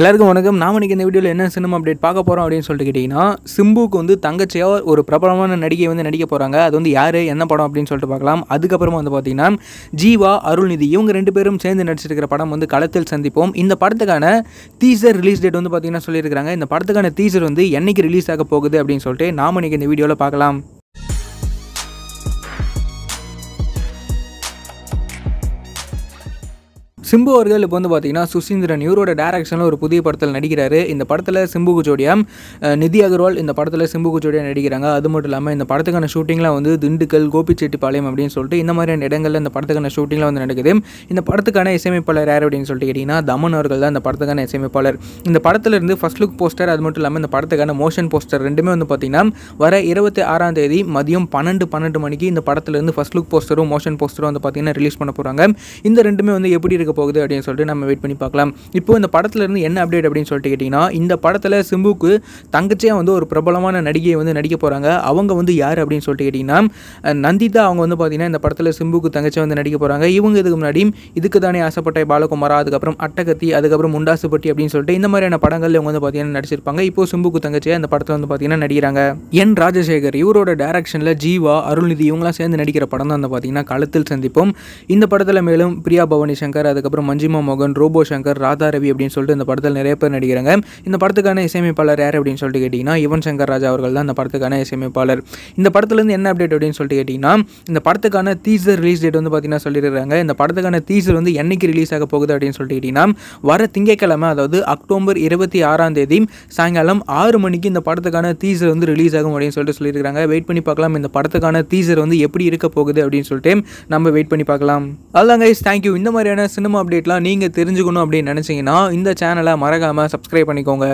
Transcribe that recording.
எல்லாருக்கும் வணக்கம். நாம இன்றைக்கி இந்த வீடியோவில் என்ன சினிமா அப்டேட் பார்க்க போகிறோம் அப்படின்னு சொல்லிட்டு கேட்டிங்கன்னா சிம்புக்கு வந்து தங்கச்சியாக ஒரு பிரபலமான நடிகை வந்து நடிக்க போகிறாங்க அது வந்து யார் என்ன படம் அப்படின்னு சொல்லிட்டு பார்க்கலாம். அதுக்கப்புறமா வந்து பார்த்தீங்கன்னா ஜீவா அருள்நிதி இவங்க ரெண்டு பேரும் சேர்ந்து நடிச்சிருக்கிற படம் வந்து களத்தில் சந்திப்போம். இந்த படத்துக்கான டீசர் ரிலீஸ் டேட் வந்து பார்த்தீங்கன்னா சொல்லியிருக்கிறாங்க. இந்த படத்துக்கான டீசர் வந்து என்னைக்கு ரிலீஸ் ஆக போகுது அப்படின்னு சொல்லிட்டு நாம இன்றைக்கி இந்த வீடியோவில் பார்க்கலாம். சிம்பு அவர்கள் இப்போ வந்து பார்த்தீங்கன்னா சுசீந்திரன் இவரோட டேரக்ஷனில் ஒரு புதிய படத்தில் நடிக்கிறாரு. இந்த படத்தில் சிம்பு ஜோடியா நிதி அகர்வால் இந்த படத்தில் சிம்புக்கு ஜோடியாக நடிக்கிறாங்க. அது மட்டும் இல்லாமல் இந்த படத்துக்கான ஷூட்டிங்லாம் வந்து திண்டுக்கல் கோபிச்செட்டிப்பாளையம் அப்படின்னு சொல்லிட்டு இந்த மாதிரியான இடங்களில் இந்த படத்துக்கான ஷூட்டிங்லாம் வந்து நடக்குது. இந்த படத்துக்கான இசையமைப்பாளர் யார் அப்படின்னு சொல்லிட்டு கேட்டிங்கன்னா தமன் அவர்கள் தான் இந்த படத்துக்கான இசையமைப்பாளர். இந்த படத்துல இருந்து ஃபர்ஸ்ட் லுக் போஸ்டர் அது மட்டும் இல்லாமல் இந்த படத்துக்கான மோஷன் போஸ்டர் ரெண்டுமே வந்து பார்த்திங்கன்னா வர இருபத்தி ஆறாம் தேதி மதியம் பன்னெண்டு பன்னெண்டு மணிக்கு இந்த படத்துலேருந்து ஃபஸ்ட் லுக் போஸ்டரும் மோஷன் போஸ்டரும் வந்து பார்த்திங்கன்னா ரிலீஸ் பண்ண போகிறாங்க இந்த ரெண்டுமே வந்து எப்படி இருக்க போகுது அப்படின்னு சொல்லிட்டு நம்ம வெயிட் பண்ணி பார்க்கலாம். இப்போ இந்த படத்துல இருந்து என்ன அப்டேட் அப்படின்னு சொல்லிட்டு கேட்டிங்கன்னா இந்த படத்தில் சிம்புக்கு தங்கச்சியாக வந்து ஒரு பிரபலமான நடிகை வந்து நடிக்க போகிறாங்க அவங்க வந்து யார் அப்படின்னு சொல்லிட்டு கேட்டிங்கன்னா நந்திதா அவங்க வந்து பார்த்தீங்கன்னா இந்த படத்தில் சிம்புக்கு தங்கச்சியாக வந்து நடிக்க போகிறாங்க இவங்க இதுக்கு முன்னாடி இதுக்கு தானே ஆசைப்பட்ட பாலகுமாரா அதுக்கப்புறம் அட்டகத்தி அதுக்கப்புறம் முண்டாசுப்பட்டி அப்படின்னு சொல்லிட்டு இந்த மாதிரியான படங்கள் இவங்க வந்து பார்த்தீங்கன்னா நடிச்சிருப்பாங்க. இப்போ சிம்புக்கு தங்கச்சியாக இந்த படத்தில் வந்து பார்த்தீங்கன்னா நடிக்கிறாங்க. என் ராஜசேகர் இவரோட டேரக்ஷனில் ஜீவா அருள்நிதி இவங்களாம் சேர்ந்து நடிக்கிற படம் தான் வந்து பார்த்தீங்கன்னா கழுத்தில் சந்திப்போம். இந்த படத்தில் மேலும் பிரியா பவானி சங்கர் அதுக்கப்புறம் மஞ்சிமா மோகன் ரோபோ சங்கர் ராதா ரவி அப்படின்னு சொல்லிட்டு இந்த படத்தில் நிறைய பேர் நடிக்கிறாங்க. இந்த படத்துக்கான இசையமைப்பாளர் யார் அப்படின்னு சொல்லிட்டு கேட்டிங்கன்னா யுவன் சங்கர் ராஜா அவர்கள் தான் இந்த படத்துக்கான இசையமைப்பாளர். இந்த படத்துலேருந்து என்ன அப்டேட் அப்படின்னு சொல்லிட்டு கேட்டிங்கன்னா இந்த படத்துக்கான தீசர் ரிலீஸ் டேட் வந்து பார்த்தீங்கன்னா சொல்லியிருக்காங்க இந்த படத்துக்கான தீசர் வந்து என்னைக்கு ரிலீஸ் ஆக போகுது அப்படின்னு சொல்லிட்டு கேட்டிங்கன்னா வர திங்கட்கிழமை அதாவது அக்டோபர் இருபத்தி ஆறாம் தேதி சாயங்காலம் ஆறு மணிக்கு இந்த படத்துக்கான தீசர் வந்து ரிலீஸ் ஆகும் அப்படின்னு சொல்லிட்டு சொல்லியிருக்காங்க வெயிட் பண்ணி பார்க்கலாம். இந்த படத்துக்கான தீசர் வந்து எப்படி இருக்க போகுது அப்படின்னு சொல்லிட்டு நம்ம வெயிட் பண்ணி பார்க்கலாம். அதான் கைஸ் தேங்க்யூ இந்த மாதிரியான சினிமா அப்டேட்லாம் நீங்கள் தெரிஞ்சுக்கணும் அப்படின்னு நினச்சிங்கன்னா இந்த சேனலை மறக்காமல் சப்ஸ்கிரைப் பண்ணிக்கோங்க.